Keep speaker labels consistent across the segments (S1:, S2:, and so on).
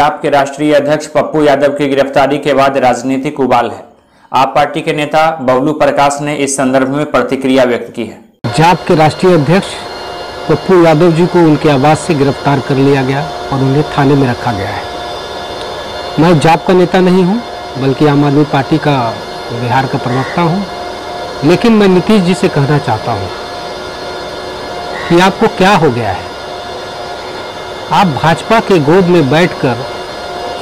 S1: जाप के राष्ट्रीय अध्यक्ष पप्पू यादव की गिरफ्तारी के बाद राजनीतिक उबाल है। आप पार्टी के नेता बबलू प्रकाश ने इस संदर्भ में प्रतिक्रिया व्यक्त की है।
S2: जाप के राष्ट्रीय अध्यक्ष पप्पू यादव जी को उनके आवास से गिरफ़्तार कर लिया गया और उन्हें थाने में रखा गया है। मैं जाप का नेता नहीं हूँ, बल्कि आम आदमी पार्टी का बिहार का प्रवक्ता हूँ। लेकिन मैं नीतीश जी से कहना चाहता हूँ कि आपको क्या हो गया है? आप भाजपा के गोद में बैठकर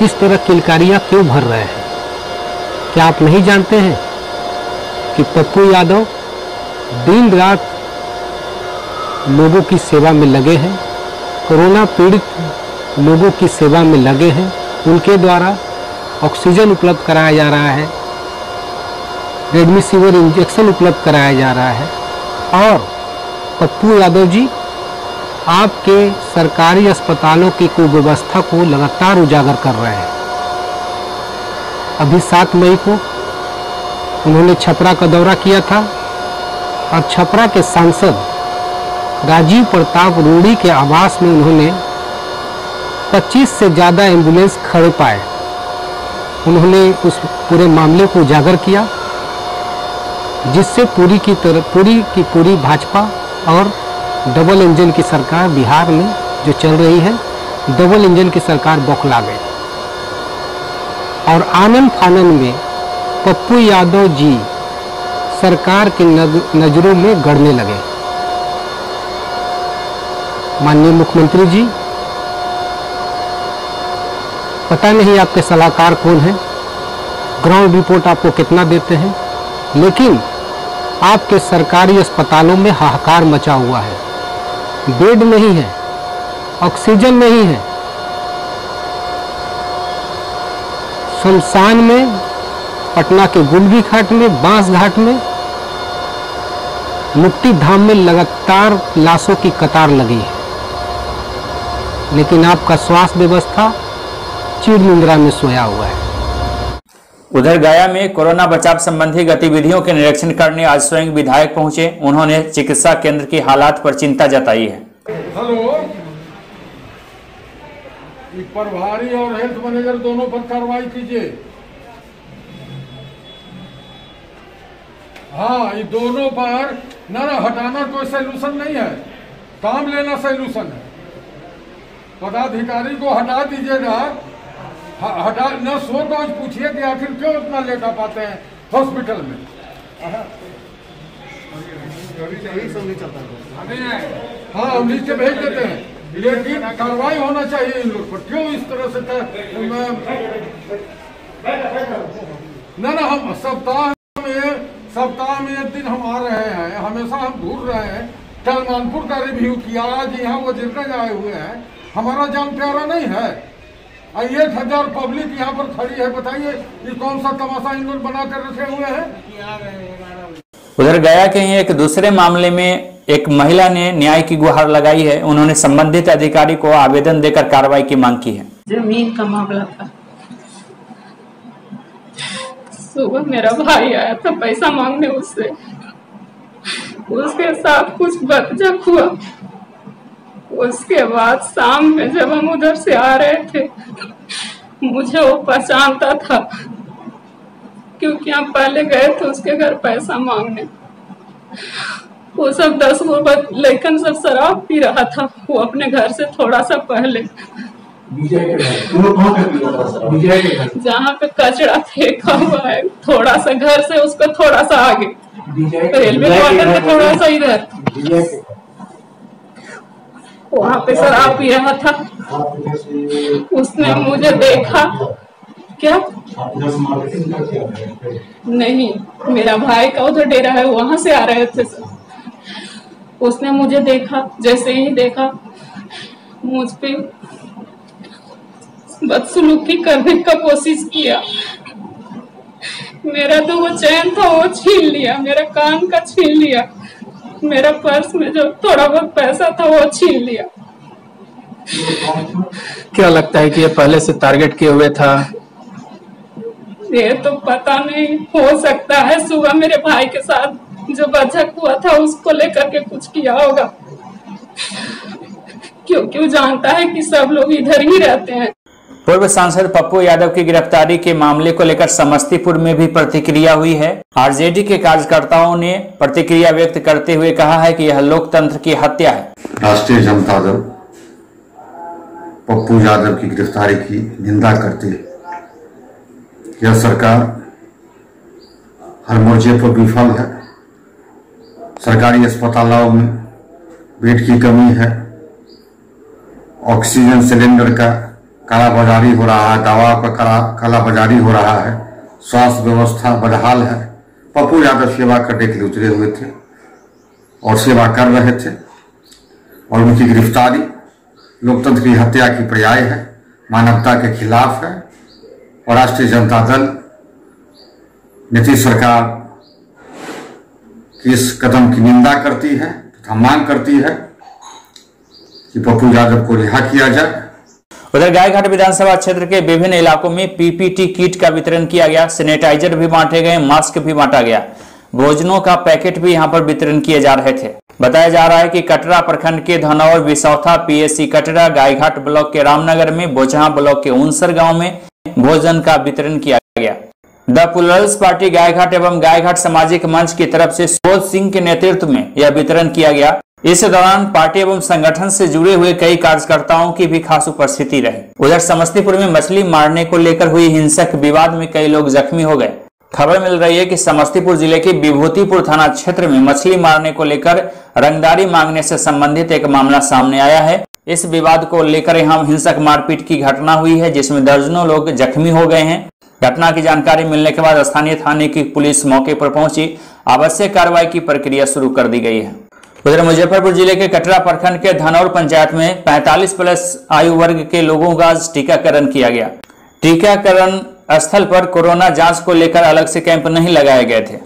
S2: इस तरह किलकारियाँ क्यों भर रहे हैं? क्या आप नहीं जानते हैं कि पप्पू यादव दिन रात लोगों की सेवा में लगे हैं? कोरोना पीड़ित लोगों की सेवा में लगे हैं? उनके द्वारा ऑक्सीजन उपलब्ध कराया जा रहा है? रेडमिसिवर इंजेक्शन उपलब्ध कराया जा रहा है? और पप्पू यादव जी आपके सरकारी अस्पतालों की कुव्यवस्था को लगातार उजागर कर रहे हैं। अभी सात मई को उन्होंने छपरा का दौरा किया था और छपरा के सांसद राजीव प्रताप रूड़ी के आवास में उन्होंने 25 से ज़्यादा एंबुलेंस खड़े पाए। उन्होंने उस पूरे मामले को उजागर किया, जिससे पूरी की तरह पूरी की पूरी भाजपा और डबल इंजन की सरकार बिहार में जो चल रही है, डबल इंजन की सरकार बौखला गई। और आनंद फानन में पप्पू यादव जी सरकार की नज़रों में गड़ने लगे। माननीय मुख्यमंत्री जी, पता नहीं आपके सलाहकार कौन है, ग्राउंड रिपोर्ट आपको कितना देते हैं, लेकिन आपके सरकारी अस्पतालों में हाहाकार मचा हुआ है। बेड नहीं है, ऑक्सीजन नहीं है। शमशान में, पटना के गुलबी घाट में, बाँस घाट में मुक्ति धाम में लगातार लाशों की कतार लगी है। लेकिन आपका स्वास्थ्य व्यवस्था चिड़ निंद्रा में सोया हुआ है।
S1: उधर गया में कोरोना बचाव संबंधी गतिविधियों के निरीक्षण करने आज स्वयं विधायक पहुँचे। उन्होंने चिकित्सा केंद्र की हालात पर चिंता जताई है।
S3: हेलो। प्रभारी और हेल्थ मैनेजर दोनों पर कार्रवाई कीजिए। हाँ ये दोनों पर ना हटाना कोई सोल्यूशन नहीं है। काम लेना सोल्यूशन है। पदाधिकारी को हटा दीजिएगा। हटा न सो तो पूछिए कि आखिर क्यों इतना लेट आ पाते हैं हॉस्पिटल में? हाँ हम नीचे भेज देते हैं। लेकिन कार्रवाई होना चाहिए इन लोग पर। क्यों इस तरह से न न हम सप्ताह में सप्ताह में एक दिन हम आ रहे हैं। हमेशा हम घूर रहे हैं। कल मानपुर का रिव्यू किया आज यहाँ वो जिरगंज आए हुए हैं। हमारा जान प्यारा नहीं है। एक हज़ार पब्लिक यहाँ पर खड़ी है बताइए ये कौन सा तमाशा इन लोग बना कर रखे हुए हैं?
S1: उधर गया के ही एक दूसरे मामले में एक महिला ने न्याय की गुहार लगाई है। उन्होंने संबंधित अधिकारी को आवेदन देकर कार्रवाई की मांग की है।
S4: ज़मीन का मामला था। सुबह मेरा भाई आया था पैसा मांगने उससे। उसके साथ कुछ बचक हुआ। उसके बाद शाम में जब हम उधर से आ रहे थे मुझे वो पहचानता था। क्योंकि हम पहले गए थे उसके घर पैसा मांगने। वो सब दस गो बच- लड़कन सब शराब पी रहा था। वो अपने घर से थोड़ा सा पहले। जहाँ पे कचरा फेंका हुआ है थोड़ा सा घर से उसको थोड़ा सा आगे। रेलवे क्वार्टर के थोड़ा सा इधर। वहाँ पे शराब पी रहा था। उसने मुझे देखा। क्या? नहीं, मेरा भाई का उधर डेरा है, वहाँ से आ रहे थे सब। उसने मुझे देखा, जैसे ही देखा, मुझ पे बदसलूकी करने का कोशिश किया। मेरा तो वो चैन था, वो छीन लिया, मेरा कान का छीन लिया। मेरा पर्स में जो थोड़ा बहुत पैसा था वो छीन लिया।
S5: क्या लगता है कि ये पहले से टारगेट किए हुए था?
S4: ये तो पता नहीं हो सकता है सुबह मेरे भाई के साथ जो बचक हुआ था उसको लेकर के कुछ किया होगा। क्योंकि वो जानता है कि सब लोग इधर ही रहते हैं।
S1: पूर्व सांसद पप्पू यादव की गिरफ्तारी के मामले को लेकर समस्तीपुर में भी प्रतिक्रिया हुई है। आरजेडी के कार्यकर्ताओं ने प्रतिक्रिया व्यक्त करते हुए कहा है कि यह लोकतंत्र की हत्या है।
S6: राष्ट्रीय जनता दल पप्पू यादव की गिरफ्तारी की निंदा करती है। यह सरकार हर मोर्चे पर विफल है। सरकारी अस्पतालों में बेड की कमी है। ऑक्सीजन सिलेंडर का कालाबाजारी हो रहा है, दवा पर काला कालाबाजारी हो रहा है, स्वास्थ्य व्यवस्था बदहाल है। पप्पू यादव सेवा करने के लिए उतरे हुए थे और सेवा कर रहे थे और उनकी गिरफ्तारी, लोकतंत्र की हत्या की पर्याय है, मानवता के खिलाफ है और राष्ट्रीय जनता दल, नीतीश सरकार की इस कदम की निंदा करती है, तथा मांग करती है कि पप्पू यादव को रिहा किया जाए।
S1: उधर गायघाट विधानसभा क्षेत्र के विभिन्न इलाकों में पीपीटी किट का वितरण किया गया, सैनिटाइजर भी बांटे गए, मास्क भी बांटा गया। भोजनों का पैकेट भी यहाँ पर वितरण किए जा रहे थे। बताया जा रहा है कि कटरा प्रखंड के धनौर, विसौथा, पीएससी कटरा, गायघाट ब्लॉक के रामनगर में बोचहा ब्लॉक के उनसर गाँव में भोजन का वितरण किया गया। द पुलर्स पार्टी गायघाट एवं गायघाट सामाजिक मंच की तरफ़ से सुबोध सिंह के नेतृत्व में यह वितरण किया गया। इस दौरान पार्टी एवं संगठन से जुड़े हुए कई कार्यकर्ताओं की भी खास उपस्थिति रही। उधर समस्तीपुर में मछली मारने को लेकर हुई हिंसक विवाद में कई लोग जख्मी हो गए। खबर मिल रही है कि समस्तीपुर ज़िले के विभूतिपुर थाना क्षेत्र में मछली मारने को लेकर रंगदारी मांगने से संबंधित एक मामला सामने आया है। इस विवाद को लेकर यहाँ हिंसक मारपीट की घटना हुई है, जिसमें दर्जनों लोग जख्मी हो गए हैं। घटना की जानकारी मिलने के बाद स्थानीय थाने की पुलिस मौके पर पहुँची। आवश्यक कार्रवाई की प्रक्रिया शुरू कर दी गई है। उधर मुजफ्फरपुर ज़िले के कटरा प्रखंड के धनौर पंचायत में 45 प्लस आयु वर्ग के लोगों का आज टीकाकरण किया गया। टीकाकरण स्थल पर कोरोना जाँच को लेकर अलग से कैंप नहीं लगाए गए थे।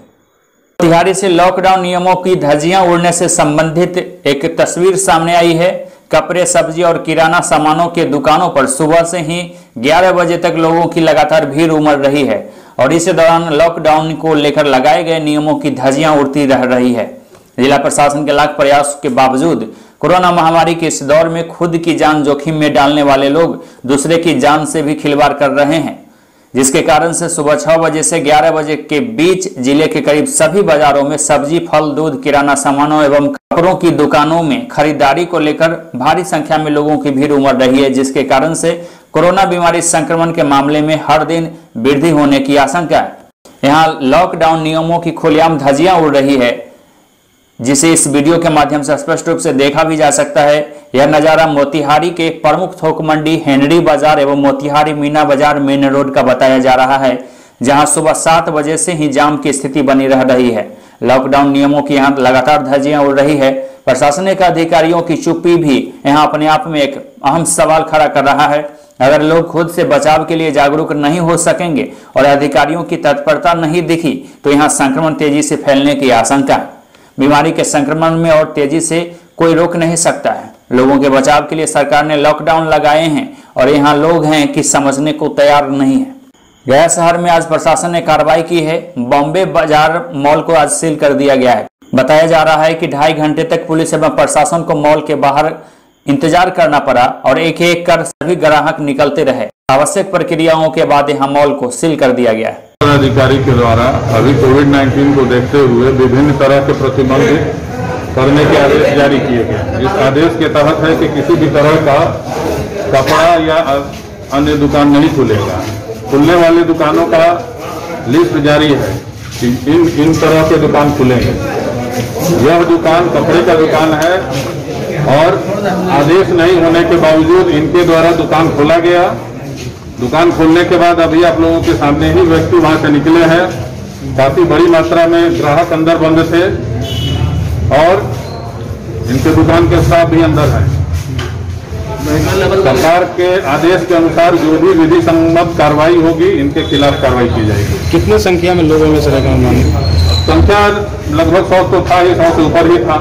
S1: तिहारी से लॉकडाउन नियमों की धज्जियाँ उड़ने से संबंधित एक तस्वीर सामने आई है। कपड़े, सब्ज़ी और किराना सामानों के दुकानों पर सुबह से ही 11 बजे तक लोगों की लगातार भीड़ उमड़ रही है और इस दौरान लॉकडाउन को लेकर लगाए गए नियमों की धज्जियाँ उड़ती रह रही है। जिला प्रशासन के लाख प्रयास के बावजूद कोरोना महामारी के इस दौर में खुद की जान जोखिम में डालने वाले लोग दूसरे की जान से भी खिलवाड़ कर रहे हैं, जिसके कारण से सुबह छह बजे से 11 बजे के बीच ज़िले के करीब सभी बाजारों में सब्ज़ी, फल, दूध, किराना सामानों एवं कपड़ों की दुकानों में खरीदारी को लेकर भारी संख्या में लोगों की भीड़ उमड़ रही है, जिसके कारण से कोरोना बीमारी संक्रमण के मामले में हर दिन वृद्धि होने की आशंका है। यहाँ लॉकडाउन नियमों की खुलेआम धजियाँ उड़ रही है। जिसे इस वीडियो के माध्यम से स्पष्ट रूप से देखा भी जा सकता है। यह नज़ारा मोतिहारी के प्रमुख थोक मंडी हेनरी बाज़ार एवं मोतिहारी मीना बाज़ार मेन रोड का बताया जा रहा है, जहाँ सुबह सात बजे से ही जाम की स्थिति बनी रह रही है। लॉकडाउन नियमों की यहाँ लगातार धज्जियाँ उड़ रही है। प्रशासनिक अधिकारियों की चुप्पी भी यहाँ अपने आप में एक अहम सवाल खड़ा कर रहा है। अगर लोग खुद से बचाव के लिए जागरूक नहीं हो सकेंगे और अधिकारियों की तत्परता नहीं दिखी तो यहाँ संक्रमण तेज़ी से फैलने की आशंका। है बीमारी के संक्रमण में और तेज़ी से कोई रोक नहीं सकता है। लोगों के बचाव के लिए सरकार ने लॉकडाउन लगाए हैं और यहाँ लोग हैं कि समझने को तैयार नहीं है। गया शहर में आज प्रशासन ने कार्रवाई की है। बॉम्बे बाज़ार मॉल को आज सील कर दिया गया है। बताया जा रहा है कि ढाई घंटे तक पुलिस एवं प्रशासन को मॉल के बाहर इंतज़ार करना पड़ा और एक एक कर सभी ग्राहक निकलते रहे। आवश्यक प्रक्रियाओं के बाद यहाँ मॉल को सील कर दिया गया है।
S7: अधिकारी के द्वारा अभी कोविड 19 को देखते हुए विभिन्न तरह के प्रतिबंध करने के आदेश जारी किए गए इस आदेश के तहत है कि किसी भी तरह का कपड़ा या अन्य दुकान नहीं खुलेगा। खुलने वाली दुकानों का लिस्ट जारी है कि इन इन तरह के दुकान खुलेंगे। यह दुकान कपड़े का दुकान है और आदेश नहीं होने के बावजूद इनके द्वारा दुकान खोला गया। दुकान खोलने के बाद अभी आप लोगों के सामने ही व्यक्ति वहाँ से निकले हैं। काफ़ी बड़ी मात्रा में ग्राहक अंदर बंद थे और इनके दुकान के स्टाफ भी अंदर है। सरकार के आदेश के अनुसार जो भी विधि सम्मत कार्रवाई होगी इनके खिलाफ कार्रवाई की जाएगी।
S2: कितने संख्या में लोगों में से रहेगा
S7: संख्या लगभग सौ तो था ही सौ से ऊपर ही था।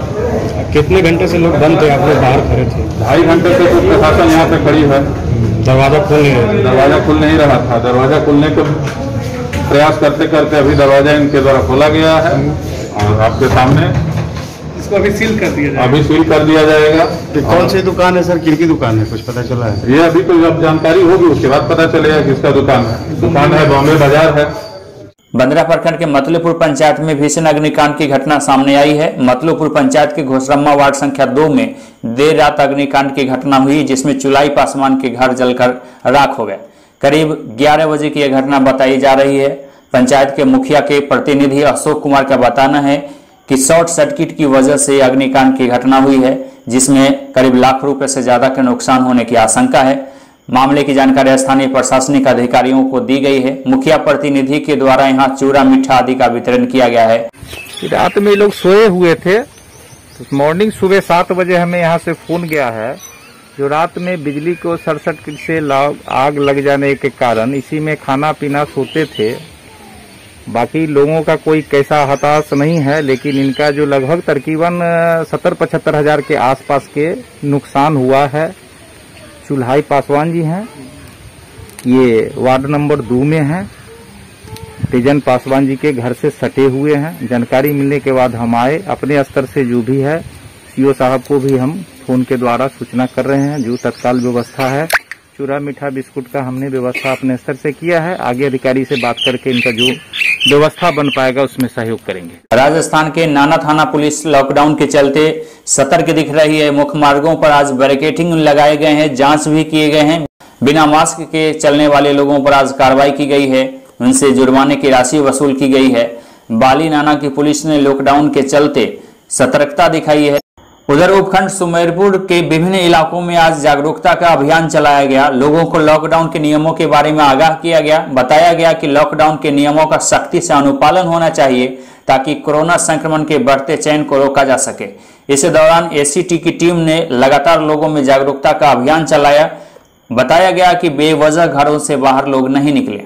S2: कितने घंटे से लोग बंद थे? आप लोग बाहर खड़े थे।
S7: ढाई घंटे से तो प्रशासन यहाँ पे खड़ी है।
S2: दरवाज़ा खुल नहीं रहा
S7: दरवाज़ा खुल नहीं रहा था। दरवाज़ा खुलने के प्रयास करते करते अभी दरवाज़ा इनके द्वारा खोला गया है और आपके सामने
S8: इसको अभी सील कर दिया जाएगा।
S7: अभी सील कर दिया जाएगा।
S9: कौन सी दुकान है सर? किनकी दुकान है? कुछ पता चला है?
S7: ये अभी कोई अब जानकारी होगी उसके बाद पता चलेगा किसका दुकान है। दुकान है बॉम्बे बाज़ार है।
S1: बंदरा प्रखंड के मतलूपुर पंचायत में भीषण अग्निकांड की घटना सामने आई है। मतलूपुर पंचायत के घोषरम्मा वार्ड संख्या दो में देर रात अग्निकांड की घटना हुई, जिसमें चुलाई पासवान के घर जलकर राख हो गए। करीब 11 बजे की यह घटना बताई जा रही है। पंचायत के मुखिया के प्रतिनिधि अशोक कुमार का बताना है कि शॉर्ट सर्किट की वजह से अग्निकांड की घटना हुई है, जिसमें करीब लाख रुपए से ज़्यादा के नुकसान होने की आशंका है। मामले की जानकारी स्थानीय प्रशासनिक अधिकारियों को दी गई है। मुखिया प्रतिनिधि के द्वारा यहाँ चूरा मीठा आदि का वितरण किया गया है।
S10: रात में लोग सोए हुए थे तो मॉर्निंग सुबह सात बजे हमें यहाँ से फ़ोन गया है, जो रात में बिजली को सर्किट से आग लग जाने के कारण इसी में खाना पीना सोते थे। बाकी लोगों का कोई कैसा हताश नहीं है, लेकिन इनका जो लगभग तकरीबन सत्तर पचहत्तर हज़ार के आसपास के नुकसान हुआ है। चुल्हाई पासवान जी हैं। ये वार्ड नंबर दो में हैं। तेजन पासवान जी के घर से सटे हुए हैं। जानकारी मिलने के बाद हम आए। अपने स्तर से जो भी है, सीओ साहब को भी हम फ़ोन के द्वारा सूचना कर रहे हैं। जो तत्काल व्यवस्था है, चूरा मीठा बिस्कुट का हमने व्यवस्था अपने स्तर से किया है। आगे अधिकारी से बात करके इनका जो व्यवस्था बन पाएगा, उसमें सहयोग करेंगे।
S1: राजस्थान के नाना थाना पुलिस लॉकडाउन के चलते सतर्क दिख रही है। मुख्य मार्गों पर आज बैरिकेटिंग लगाए गए हैं, जाँच भी किए गए हैं। बिना मास्क के चलने वाले लोगों पर आज कार्रवाई की गई है। उनसे जुर्माने की राशि वसूल की गई है। बाली नाना की पुलिस ने लॉकडाउन के चलते सतर्कता दिखाई है। उधर उपखंड सुमेरपुर के विभिन्न इलाकों में आज जागरूकता का अभियान चलाया गया। लोगों को लॉकडाउन के नियमों के बारे में आगाह किया गया। बताया गया कि लॉकडाउन के नियमों का सख्ती से अनुपालन होना चाहिए ताकि कोरोना संक्रमण के बढ़ते चयन को रोका जा सके। इस दौरान एसीटी की टीम ने लगातार लोगों में जागरूकता का अभियान चलाया। बताया गया कि बेवजह घरों से बाहर लोग नहीं निकले।